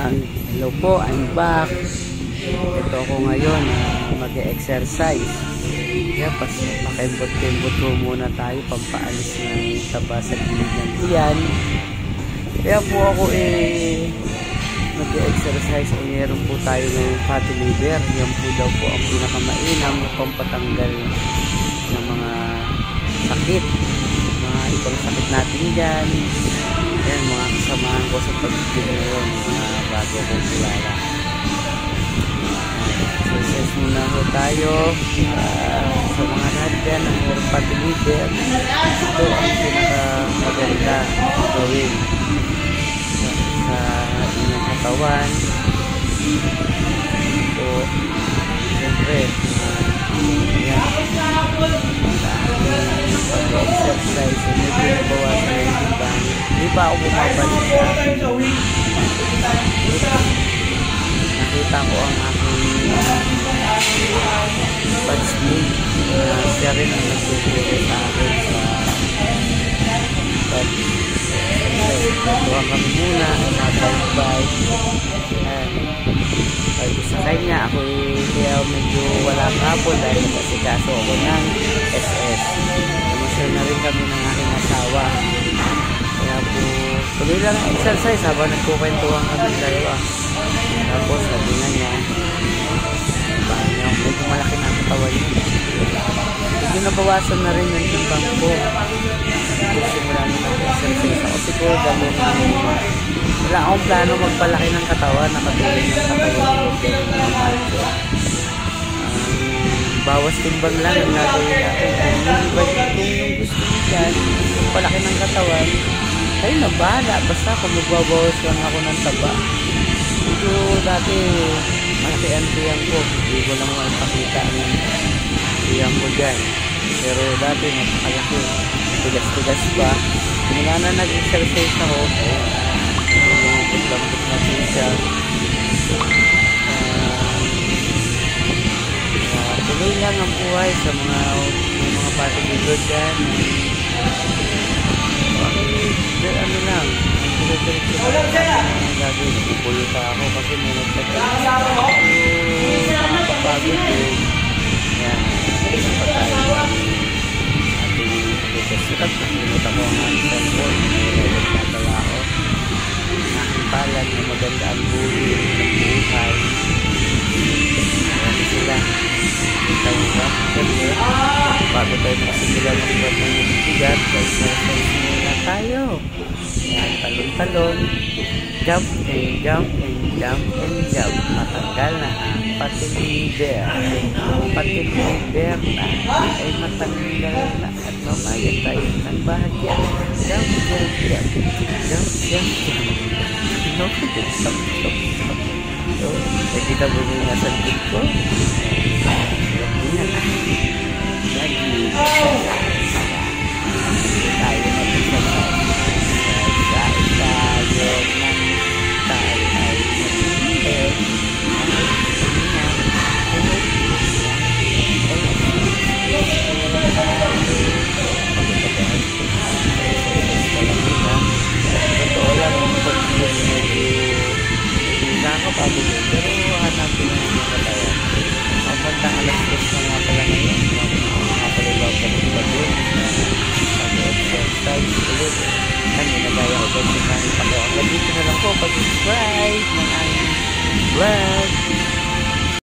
And hello po, I'm back. Ito ako ngayon, ah, mag-exercise. Yeah, pas pakimbot-kimbot ko muna tayo pampaalis ng taba sa gilid ng tiyan. Kaya po ako eh nag-exercise o eh, meron po tayo ng fatty liver. Yan po daw po ang pinakamainam na pampatanggal ng mga sakit. Mga ibang sakit natin dyan. Ayan, mga kasamahan ko sa pag-ibig ngayon, mga bago kong kilala. Exercise muna ho tayo. Uh, sa mga dyan, ang meron pati liver, ito ang pinakamaganda gawin sa, sa inyong katawan. Ito, siyempre, nakita ko ang aking batchmate na siya rin ang nagtuturo sa akin sa pag Natuwa kami muna sabi ko sa kanya ako kaya medyo wala hapon dahil nasikaso ako ng SS Namasal na rin kami ng aking asawa. Kaya po tuloy lang ang exercise habang nagkukwentuhan kami dalawa tapos sabi nga niya bahay niya medyo malaki na ang katawan niya medyo nabawasan na rin yung timbang ko. Simula nung nag-exercise ako siguro gano'n wala akong plano magpalaki ng katawan nakatulong ng katawan ko. Um, bawas timbang lang ang nagawin natin. Kung yung kung yung gusto niyo dyan palaki ng katawan kayo na bahala. Basta kung magbabawas lang ako ng taba medyo dati malaki ang tiyang ko hindi ko lang makipakita ang tiyang ko dyan. Pero dati napakalaki. Tigas-tigas pa. Simula na nag-exercise ako lumabot-lambot na siya. Uh, tuloy lang ang buhay sa mga mga patigilod dyan. Pero ano lang dire-diretso lang ang gagawin. Pupulo pa ako kasi may nakakapagod eh. Yan. Pa tayo ating lutas-lutas. Pinuta ko ang. Nagtatala ako. Ang aking palad na maganda ang buhay ng buhay. Ayan sila. Kita mo ba? Kasi, bago tayo nakasimula ng iba ng bigat, exercise muna tayo. Yan, talon-talon. dốc thì dốc thì dốc em dốc mà thật cái là patini đẹp patini đẹp là em mà tăng cái là nó mà hiện tại đang bahagia dốc dốc dốc dốc dốc nó cứ tục tục tục tục đó thì kita berhubungan dengan Tuhan. Dan kita po. Pag-subscribe. Ng aming vlog.